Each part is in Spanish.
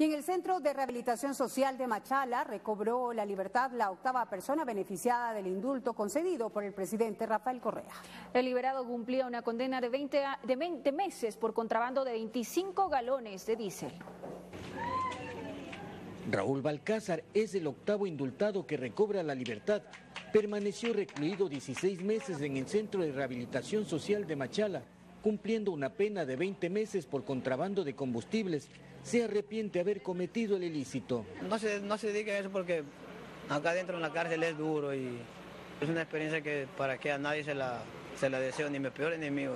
Y en el Centro de Rehabilitación Social de Machala recobró la libertad la octava persona beneficiada del indulto concedido por el presidente Rafael Correa. El liberado cumplía una condena de 20, de 20 meses por contrabando de 25 galones de diésel. Raúl Balcázar es el octavo indultado que recobra la libertad. Permaneció recluido 16 meses en el Centro de Rehabilitación Social de Machala, cumpliendo una pena de 20 meses por contrabando de combustibles. Se arrepiente haber cometido el ilícito. No se, no se dedica a eso porque acá dentro en la cárcel es duro y es una experiencia que para que a nadie se la, se la deseo, ni mi peor enemigo.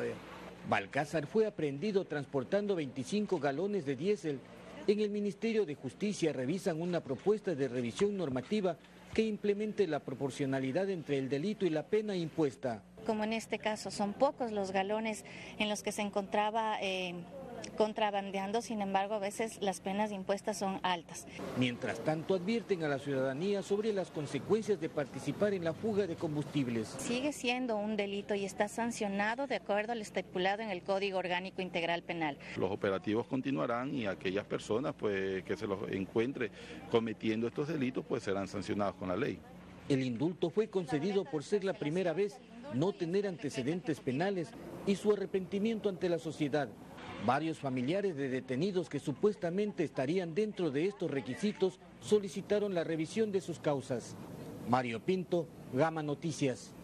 Balcázar fue aprendido transportando 25 galones de diésel en el Ministerio de Justicia revisan una propuesta de revisión normativa que implemente la proporcionalidad entre el delito y la pena impuesta. Como en este caso, son pocos los galones en los que se encontraba eh, contrabandeando, sin embargo, a veces las penas impuestas son altas. Mientras tanto, advierten a la ciudadanía sobre las consecuencias de participar en la fuga de combustibles. Sigue siendo un delito y está sancionado de acuerdo al estipulado en el Código Orgánico Integral Penal. Los operativos continuarán y aquellas personas pues, que se los encuentre cometiendo estos delitos pues serán sancionados con la ley. El indulto fue concedido por ser la primera vez, no tener antecedentes penales y su arrepentimiento ante la sociedad. Varios familiares de detenidos que supuestamente estarían dentro de estos requisitos solicitaron la revisión de sus causas. Mario Pinto, Gama Noticias.